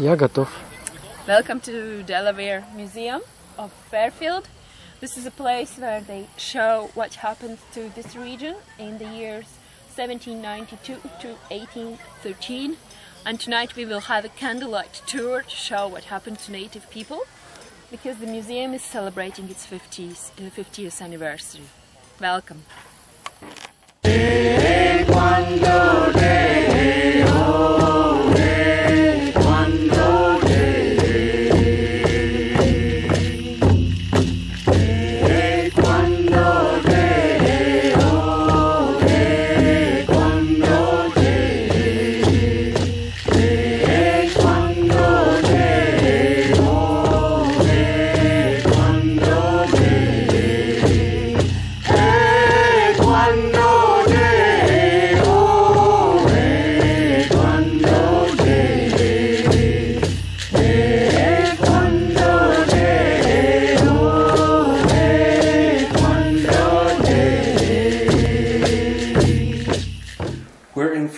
Я готов. Welcome to Delaware Museum of Fairfield. This is a place where they show what happened to this region in the years 1792 to 1813. And tonight we will have a candlelight tour to show what happened to native people because the museum is celebrating its 50th, uh, 50th anniversary. Welcome. We're in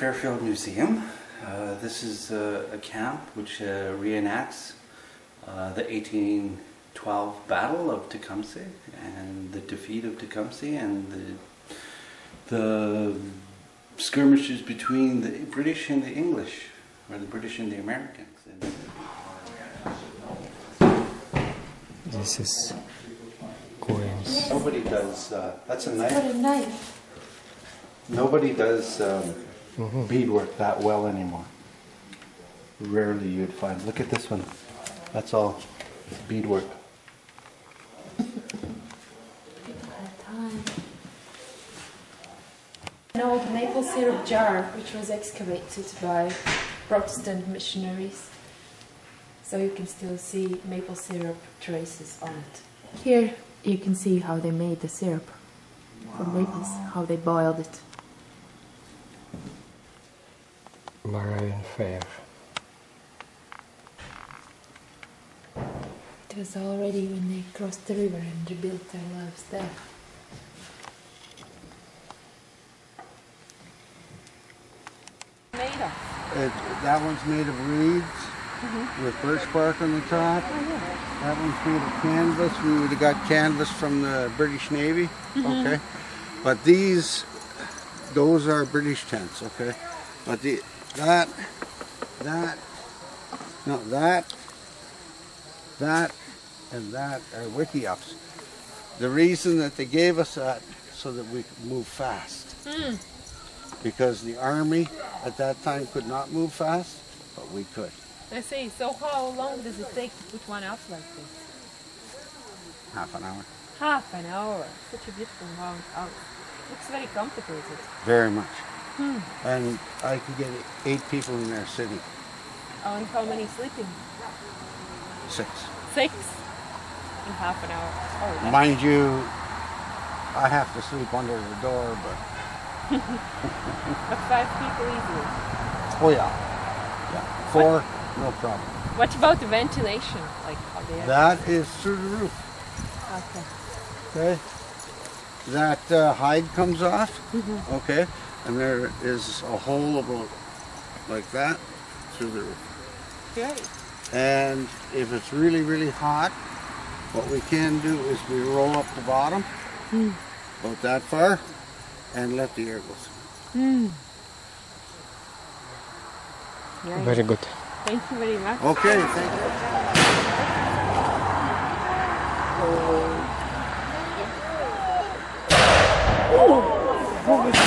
Fairfield Museum. Uh, this is uh, a camp which uh, reenacts uh, the 1812 Battle of Tecumseh and the defeat of Tecumseh and the, the skirmishes between the British and the English, or the British and the Americans. This is coins. nobody does, uh, that's a knife. a knife. Nobody does um, Mm-hmm. beadwork that well anymore. Rarely you'd find. Look at this one. That's all beadwork. An old maple syrup jar which was excavated by Protestant missionaries. So you can still see maple syrup traces on it. Here you can see how they made the syrup from maples, how they boiled it. Moravian Fair. It was already when they crossed the river and rebuilt their lives there. Made of. It, that one's made of reeds mm-hmm. with birch bark on the top. Oh, that one's made of canvas. We would have got canvas from the British Navy. Mm-hmm. Okay. But these, those are British tents. Okay. But the that, that, no, that, that, and that are wickiups. The reason that they gave us that so that we could move fast hmm. because the army at that time could not move fast, but we could. I see. So how long does it take to put one up like this? Half an hour. Half an hour. Such a beautiful round out. Oh, looks very complicated. Very much. And I could get eight people in there sitting. Oh, and how many sleeping? Six. Six. In half an hour. Oh, Mind you, I have to sleep under the door, but but five people easily. oh yeah. Yeah. Four, no problem. What about the ventilation? Like how they That is through the roof. Okay. Okay. That uh, hide comes off. Okay and there is a hole about like that through the roof. Great. And if it's really, really hot, what we can do is we roll up the bottom mm. about that far and let the air go through. Mm. Nice. Very good. Thank you very much. Okay, thank you. Oh. Oh.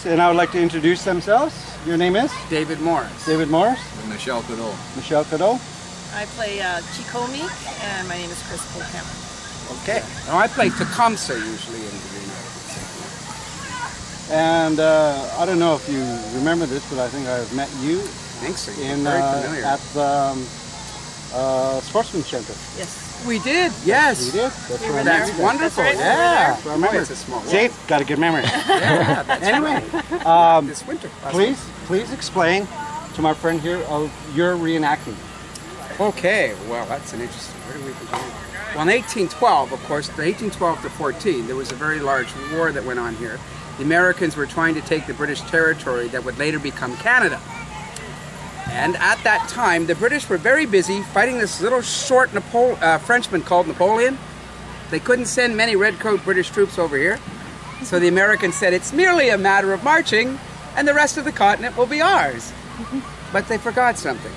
reenactors, and I would like to introduce themselves. Your name is? David Morris. David Morris. Michelle Cadeau. Michelle Cadeau. I play uh, Chikomi, and my name is Chris Polkamp. Okay. Now I play Tecumseh usually in the United States. And uh, I don't know if you remember this, but I think I've met you I think so. You're in very uh, familiar. at the um, uh, Sportsman Center. Yes. We did. Yes. You did? That's where I met That's wonderful. That's right. Yeah. I remember. Boy, it's a small world. Safe, got a good memory. Yeah, that's anyway, right. this winter. last please, please explain to my friend here of your reenacting. Okay, well, that's an interesting. Where do we begin? Well, in 1812, of course, the 1812 to 14, there was a very large war that went on here. The Americans were trying to take the British territory that would later become Canada. And at that time, the British were very busy fighting this little short Napo- uh, Frenchman called Napoleon. They couldn't send many redcoat British troops over here. So the Americans said, it's merely a matter of marching, and the rest of the continent will be ours. But they forgot something.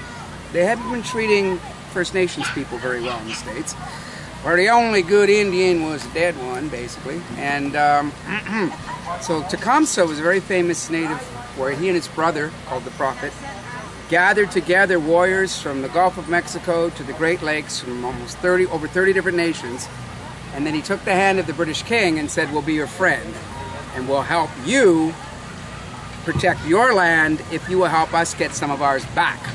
They hadn't been treating First Nations people very well in the States, where the only good Indian was a dead one, basically. And um, so Tecumseh was a very famous native where he and his brother, called the Prophet, gathered together warriors from the Gulf of Mexico to the Great Lakes from almost 30, over 30 different nations. And then he took the hand of the British king and said, We'll be your friend, and we'll help you protect your land if you will help us get some of ours back.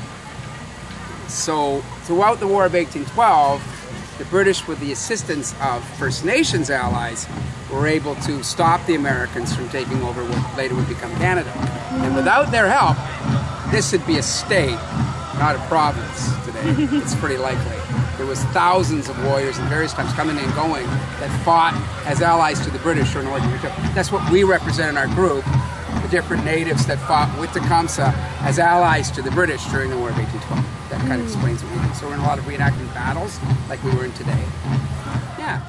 So, throughout the War of 1812, the British, with the assistance of First Nations allies, were able to stop the Americans from taking over what later would become Canada. And without their help, this would be a state, not a province today. it's pretty likely. There was thousands of warriors in various times coming and going that fought as allies to the British or Northern. That's what we represent in our group, the different natives that fought with Tecumseh as allies to the British during the War of 1812. That kind of explains what we do. So we're in a lot of reenacting battles like we were in today. Yeah.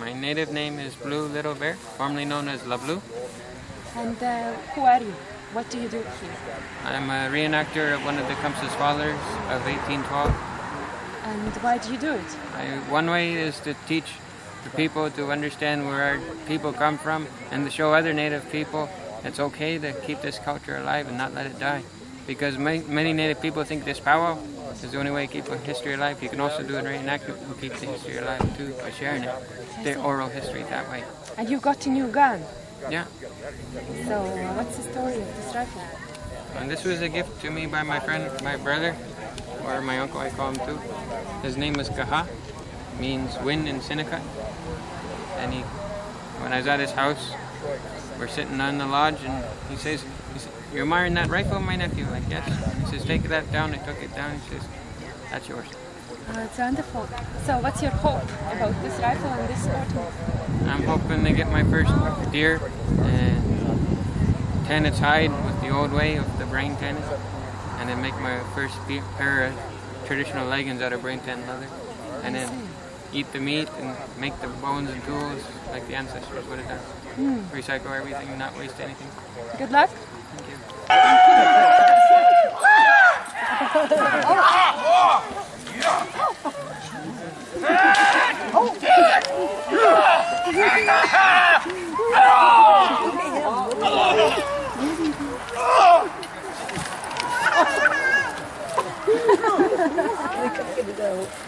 My native name is Blue Little Bear, formerly known as La Blue. And uh, who are you? What do you do here? I'm a reenactor of one of the Tecumseh's fathers of 1812. And why do you do it? I, one way is to teach the people to understand where our people come from and to show other native people it's okay to keep this culture alive and not let it die. Because many, many native people think this powwow is the only way to keep a history alive. You can also do a reenactment and keep the history alive too by sharing it, the oral history that way. And you've got a new gun. Yeah. So uh, what's the story of this rifle? And this was a gift to me by my friend, my brother, or my uncle, I call him too. His name was Kaha, means wind in Seneca. And he, when I was at his house, we're sitting on the lodge, and he says, he says "You're admiring that rifle, my nephew?" I'm like, yes. He says, "Take that down." I took it down. He says, "That's yours." Oh, it's wonderful. So what's your hope about this rifle and this sport? I'm hoping to get my first deer and tan its hide with the old way of the brain tanning, and then make my first pair of traditional leggings out of brain tan leather, and then eat the meat and make the bones and tools like the ancestors would have done. Hmm. Recycle everything, not waste anything. Good luck. Thank you.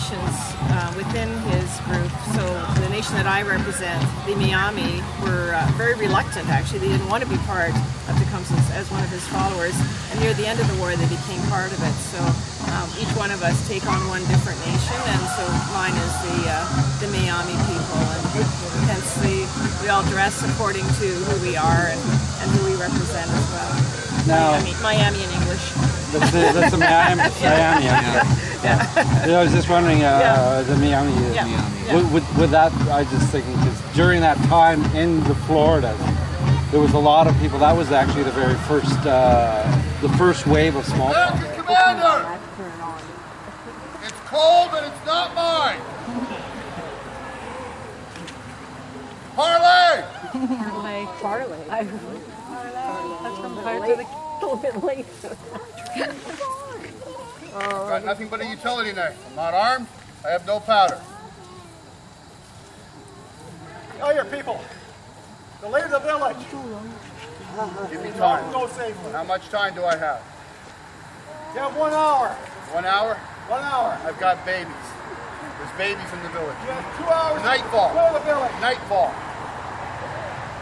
nations uh, within his group. So the nation that I represent, the Miami, were uh, very reluctant actually. They didn't want to be part of Tecumseh as one of his followers. And near the end of the war, they became part of it. So um, each one of us take on one different nation, and so mine is the uh, the Miami people, and hence the, we all dress according to who we are and, and who we represent as well. Now- Miami, Miami in English. That's the, that's the Miami. Miami okay. yeah. I was just wondering, uh, Yeah. the Miami. Yeah. Yeah. With, with, with that, I was just thinking, because during that time in the Florida, there was a lot of people. That was actually the very first, uh, the first wave of smallpox. American Commander! It's cold and it's not mine! Parlay! I've got nothing but a utility knife. I'm not armed. I have no powder. Oh, your people. The leader of the village. Give me time. Go safely. How much time do I have? You have one hour. One hour? One hour. I've got babies. There's babies in the village. You have two hours. Nightfall. Go to the village. Nightfall.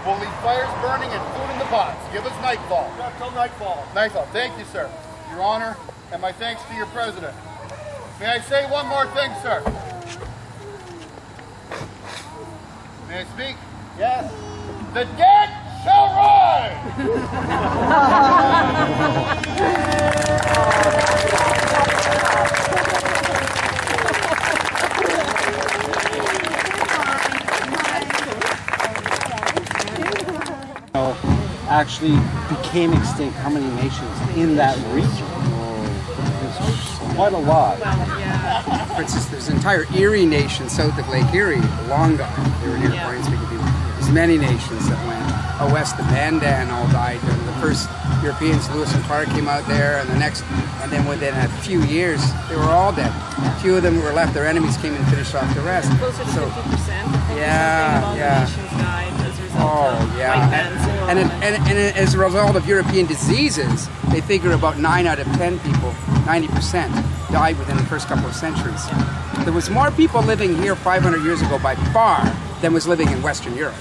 We'll leave fires burning and food in the pots. Give us nightfall. You have till nightfall. Nightfall. Thank you, sir. Your Honor, and my thanks to your president. May I say one more thing, sir? May I speak? Yes. The dead shall rise! actually became extinct. How many nations in that region? There's quite a lot. For instance, there's an entire Erie nation south of Lake Erie, long gone. They were near Yeah. Point speaking people. There's many nations that went. West, the Mandan all died. And the first Europeans, Lewis and Clark, came out there, and the next, and then within a few years, they were all dead. A few of them were left. Their enemies came and finished off the rest. Closer to So- 50%. Yeah, of all yeah. Oh yeah, white man's and, and, and, and as a result of European diseases, they figure about nine out of ten people, ninety percent, died within the first couple of centuries. There was more people living here 500 years ago by far than was living in Western Europe.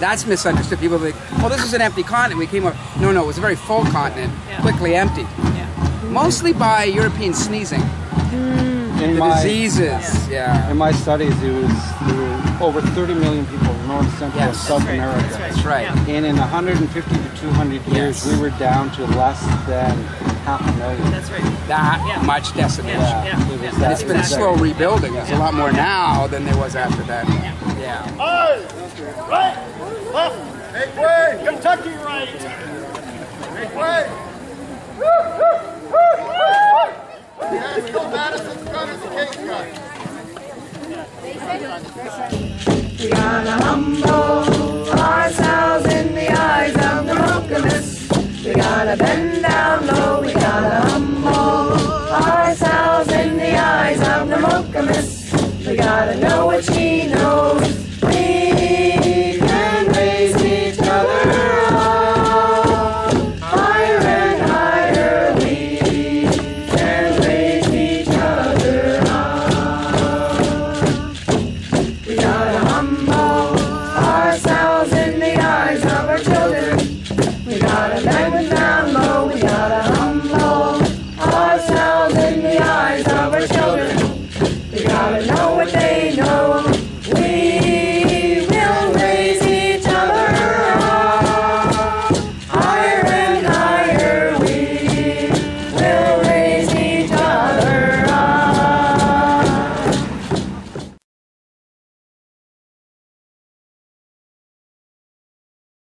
That's misunderstood. People think, "Oh, this is an empty continent." We came up. No, no, it was a very full continent, Yeah. quickly emptied, yeah. mostly by European sneezing. Mm. In The my diseases, yeah. in my studies, there was there were over 30 million people in North Central and Yes. South right, America. That's right. Yeah. And in 150 to 200 years, Yes. we were down to less than half a million. That's right. That Yeah. much decimation. Yeah. Yeah. It that, it's been a Exactly. slow rebuilding. There's a lot more now than there was after that. Yeah. Aye. Right. Left. Make way! Kentucky right. Make way! Yes, go Madison's gun is a case gun. We gotta humble ourselves in the eyes of the. We gotta bend down low. We gotta humble ourselves in the eyes of the locust. We gotta know what she